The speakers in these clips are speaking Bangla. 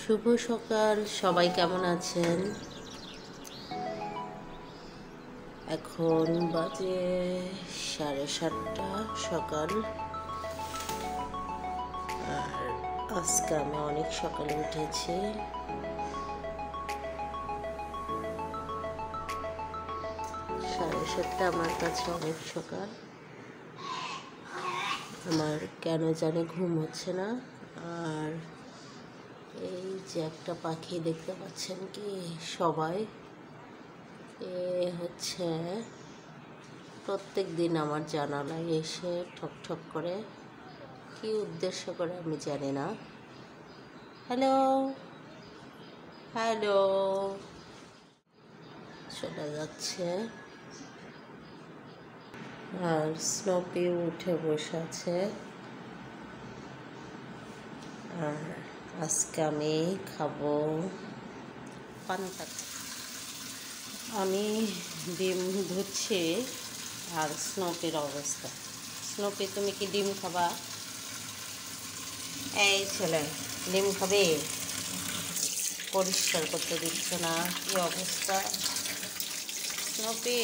শুভ সকাল, সবাই কেমন আছেন? এখন বাজে সাড়ে সাতটা সকাল। আর আজকে আমি অনেক সকালে উঠেছি। সাড়ে সাতটা আমার কাছে অনেক সকাল। আমার কেন জানি ঘুম হচ্ছে না। আর এই যে একটা পাখি দেখতে পাচ্ছেন কি? সবাই। এ হচ্ছে প্রত্যেক দিন আমার জানালায় এসে ঠক ঠক করে। কি উদ্দেশ্য করে আমি জানি না। হ্যালো? হ্যালো? চলে যাচ্ছে। আর স্নোপি উঠে বসে আছে। আর আজকে আমি খাব পান্তা আমি ডিম ধুচ্ছি আর স্নোপির অবস্থা। স্নোপি তুমি কি ডিম খাবা? এই ছেলে, ডিম খাবে? পরিষ্কার করতে দিচ্ছে না, কি অবস্থা? স্নোপি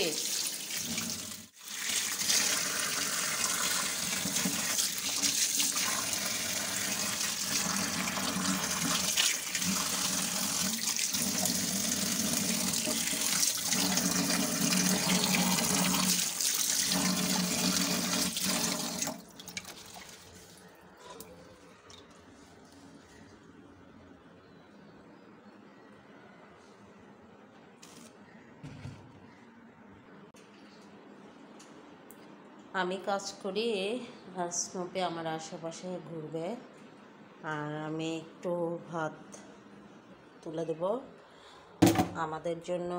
আমি কাজ করি স্নোপে আমার আশেপাশে ঘুরবে। আর আমি একটু ভাত তুলে দেব। আমাদের জন্য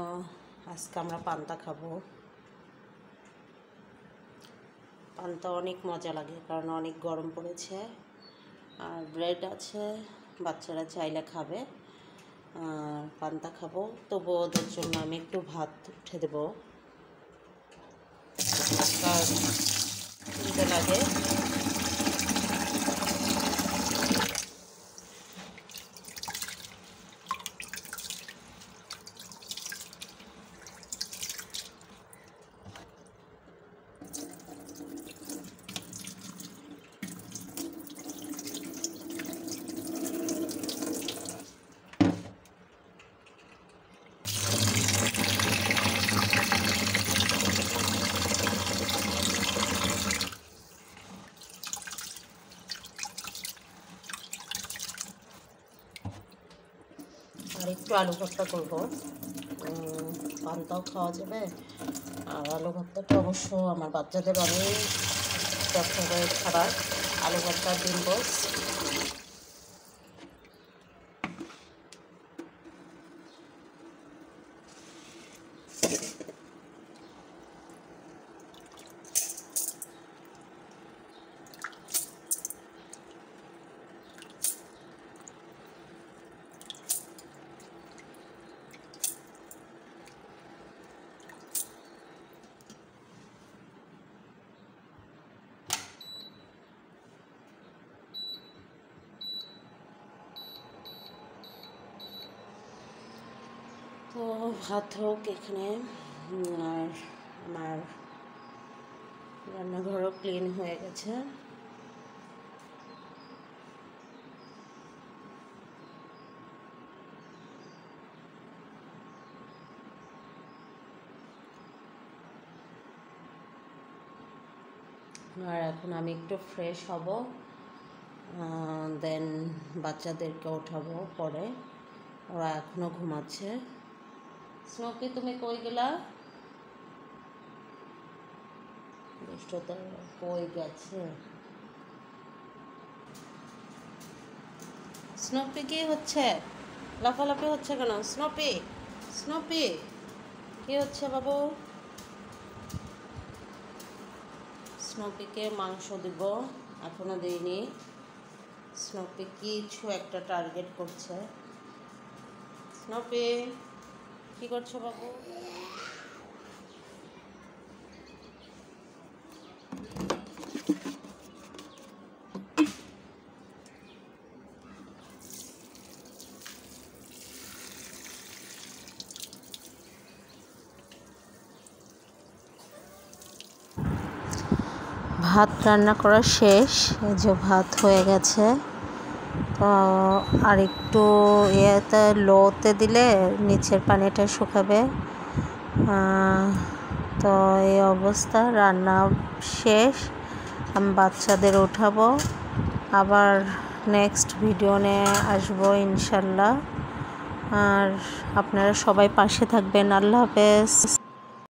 আজকে আমরা পান্তা খাব। পান্তা অনেক মজা লাগে, কারণ অনেক গরম পড়েছে। আর ব্রেড আছে, বাচ্চারা চাইলে খাবে। আর পান্তা খাব তবু ওদের জন্য আমি একটু ভাত উঠে দেবো। কাজ দিতে লাগে আর একটু আলু ভর্তা করব। পান্তাও খাওয়া যাবে। আর আলু ভর্তাটা অবশ্য আমার বাচ্চাদের অনেক পছন্দের খাবার। আলু ভর্তা, ডিম বোস তো ভাত হোক এখানে আর আমার রান্নাঘরও ক্লিন হয়ে গেছে। আর এখন আমি একটু ফ্রেশ হব দেন বাচ্চাদেরকে ওঠাবো পরে। ওরা এখনও ঘুমাচ্ছে। স্নোকি তুমি কই গেলা? কই গেছে? স্নোপি কি হচ্ছে? লাফালাফি হচ্ছে কেন? স্নোপি স্নোপি, কি হচ্ছে বাবু? স্নোপিকে মাংস দিব, এখনও দিইনি। স্নোপি কিছু একটা টার্গেট করছে। স্নোপি কি করছ বাবু? ভাত রান্না করা শেষ এই যে ভাত হয়ে গেছে। আর একটু ইয়েতে, লোতে দিলে নিচের পানিটা শুকাবে। তো এই অবস্থা, রান্না শেষ। আমি বাচ্চাদের উঠাবো। আবার নেক্সট ভিডিও নিয়ে আসব, ইনশাল্লাহ। আর আপনারা সবাই পাশে থাকবেন। আল্লাহ হাফেজ।